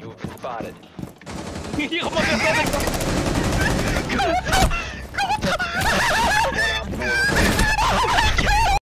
You have been spotted. Oh